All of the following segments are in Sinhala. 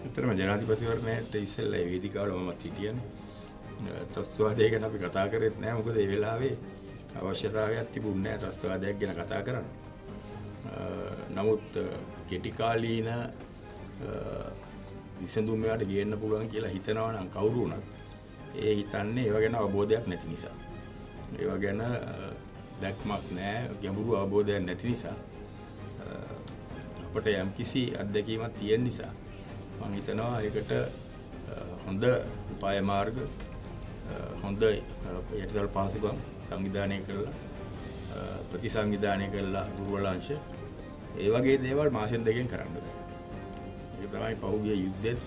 ඇත්තටම ජනාධිපතිවරණයට ඉස්සෙල්ලා ඒ වේදිකාවල මමත් හිටියනේ. ත්‍රස්තවාදය ගැන අපි කතා කරෙත් නෑ මොකද ඒ වෙලාවේ අවශ්‍යතාවයක් තිබුණේ නෑ ත්‍රස්තවාදයක් ගැන කතා කරන්න. නමුත් කෙටි කාලීන විසඳුම් වලට ගේන්න පුළුවන් කියලා හිතනවා නම් කවුරු වුණත් ඒ හිතන්නේ ඒව ගැන අවබෝධයක් නැති නිසා. ඒව ගැන දැක්මක් නැහැ ගැඹුරු අවබෝධයක් නැති නිසා අපට යම්කිසි අත්දැකීමක් තියෙන නිසා මම හිතනවා ඒකට හොඳ උපාය මාර්ග හොඳ යටිතල පහසුකම් සංවිධානය කරලා ප්‍රතිසංවිධානය කරලා දුර්වල අංශ ඒ වගේ දේවල් මාසෙන් දෙකෙන් කරන්න බෑ. ඒක තමයි පහුගිය යුද්ධෙත්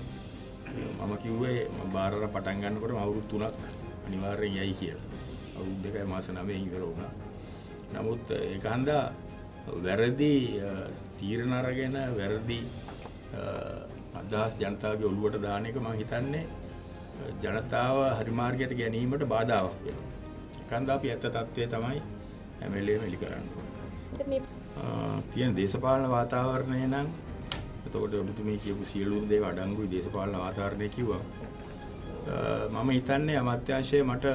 මම කිව්වේ මම බාරර පටන් ගන්නකොටම අවුරුදු 3ක් අනිවාර්යෙන් යයි කියලා. අවුරුදු දෙකයි මාස 9 ඉවර වුණා. නමුත් ඒක හන්දා වැරදි තීරණ අරගෙන වැරදි අදහස් ජනතාවගේ ඔළුවට දාන එක මම හිතන්නේ ජනතාව හරි මාර්ගයට ගැනීමට බාධාවක් වෙනවා. ඒකන්ද අපි ඇත්ත తත්වයේ තමයි හැම වෙලේම එලි කරන්න ඕනේ. තියෙන දේශපාලන වාතාවරණය නම් එතකොට ඔබතුමී කියපු සියලුම දේවල් අඩංගුයි දේශපාලන වාතාවරණය කිව්වා. මම හිතන්නේ අමාත්‍යාංශයේ මට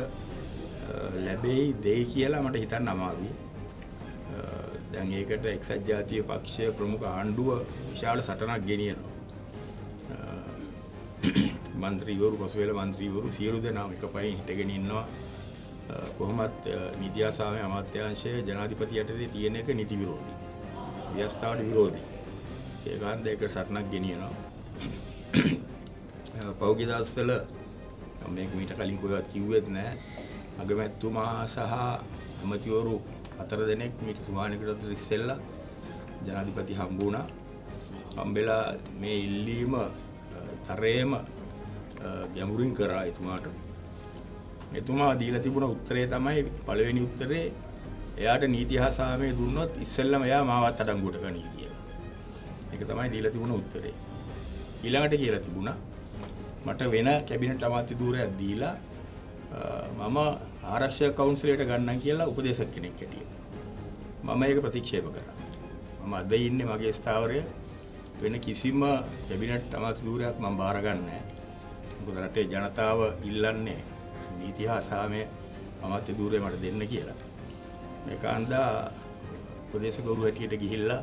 ලැබෙයි දෙයි කියලා මට හිතන්න අමාරුයි. දැන් ඒකට එක්සත් ජාතික පක්ෂය ප්‍රමුඛ ආණ්ඩුව විශාල සටනක් ගෙනියනවා. මන්ත්‍රීවරු පසුවෙල මන්ත්‍රීවරු සියලු දෙනාම එක පයින් හිටගෙන ඉන්නවා කොහොමත් නිති ආසාවේ අමාත්‍යාංශය ජනාධිපති යටතේ තියෙන එක නිති විරෝධී. ව්‍යවස්ථාවට විරෝධී. ඒකාන්ත ඒකට සටනක් ගෙනියනවා. පෞගේ දවස්වල මේක මීට කලින් කොහෙවත් කිව්වෙත් නැහැ. අගමැතිතුමා සහ ඇමතිවරු හතර දෙනෙක් මීට සුමානකට අතර ඉස්සෙල්ලා ජනාධිපති හම්බ වුණා. හම්බෙලා මේ ඉල්ලීම තරේම ගැඹුරින් කරා එතුමාට. එතුමා දීලා තිබුණ උත්තරේ තමයි පළවෙනි උත්තරේ එයාට නීති හා සාමය දුන්නොත් ඉස්සෙල්ලම එයා මාවත් අඩංගුවට ගනී කියලා. ඒක තමයි දීලා තිබුණ උත්තරේ. ඊළඟට කියලා තිබුණා මට වෙන කැබිනට් අමාත්‍ය ධූරයක් දීලා මම ආරක්ෂක කවුන්සිලයට ගන්නම් කියලා උපදේශක කෙනෙක් හිටියේ. මම ඒක ප්‍රතික්ෂේප කරා. මම අද ඉන්නේ මගේ ස්ථාවරය වෙන කිසිම කැබිනට් අමාත්‍ය ධූරයක් මම බාර ගන්නෑ. මොකද රටේ ජනතාව ඉල්ලන්නේ නීති හා සාමය අමාත්‍ය ධූරය මට දෙන්න කියලා. මේක අන්දා උපදේශකවරු හැටියට ගිහිල්ලා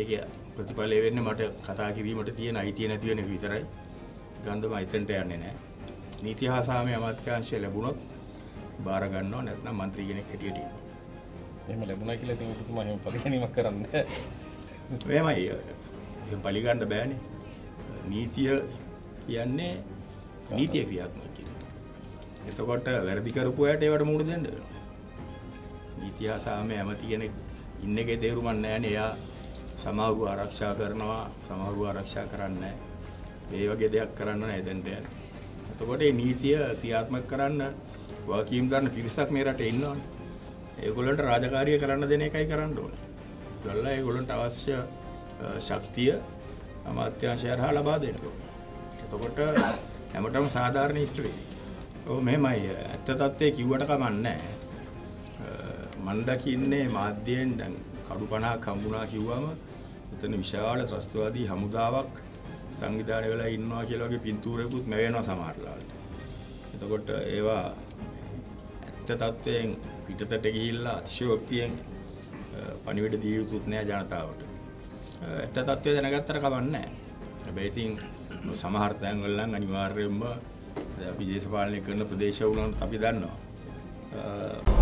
ඒක ප්‍රතිඵලය වෙන්නේ මට කතා කිරීමට තියෙන අයිතිය නැති වෙන එක විතරයි. ගන්ධම එතනට යන්නේ නැහැ. නීති හා සාමය අමාත්‍යාංශය ලැබුණොත් බාර ගන්නවා නැත්නම් മന്ത്രി කෙනෙක් හැටියට ඉන්නවා. එහෙම ලැබුණා කියලා ඉතින් ඔබතුමා එහෙම පරිගැනීමක් කරන්නේ එහෙමයි. එහෙම පරිගන්න බෑනේ. නීතිය කියන්නේ නීතිය ක්‍රියාත්මක කිරීම. එතකොට වැරදි කරපු අයට ඒවට මුහුණ දෙන්න වෙනවා. නීති හා සාමය ඇමති කෙනෙක් ඉන්න එකේ තේරුමක් නැහැනේ. එයා සමහරව ආරක්ෂා කරනවා, සමහරව ආරක්ෂා කරන්නේ නැහැ. ඒ වගේ දෙයක් කරන්න නැහැ එතනට යන්නේ. එතකොට මේ නීතිය ක්‍රියාත්මක කරන්න වාකීම් ගන්න පිරිසක් මේ රටේ ඉන්නවනේ. ඒගොල්ලන්ට රාජකාරිය කරන්න දෙන එකයි කරන්න ඕනේ. කළා ඒගොල්ලන්ට අවශ්‍ය ශක්තිය අමාත්‍යාංශය හරහා ලබා දෙන්න ඕනේ. එතකොට හැමතෙම සාධාරණ ඉෂ්ට වෙයි. ඔව් මෙහෙමයි ඇත්ත తත්වයේ කිව්වට කමන්නේ මම දකින්නේ මාධ්‍යයෙන් දැන් කඩු 50ක් හම්බුණා කිව්වම එතන විශාල ත්‍රස්තවාදී හමුදාවක් සංවිධානය වෙලා ඉන්නවා කියලා වගේ පින්තූරයකුත් නැවෙනවා සමහරලාට. එතකොට ඒවා ඇත්ත తත්වයෙන් පිටතට ගිහිල්ලා අතිශයෝක්තියෙන් පණිවිඩ දිය යුතුත් නෑ ජනතාවට. ඇත්ත తත්වය දැනගත්තට කමන්නේ නැහැ. හැබැයි ඉතින් සමහර තැන්වල නම් අනිවාර්යයෙන්ම අපි දේශපාලනය කරන ප්‍රදේශ වුණත් අපි දන්නවා.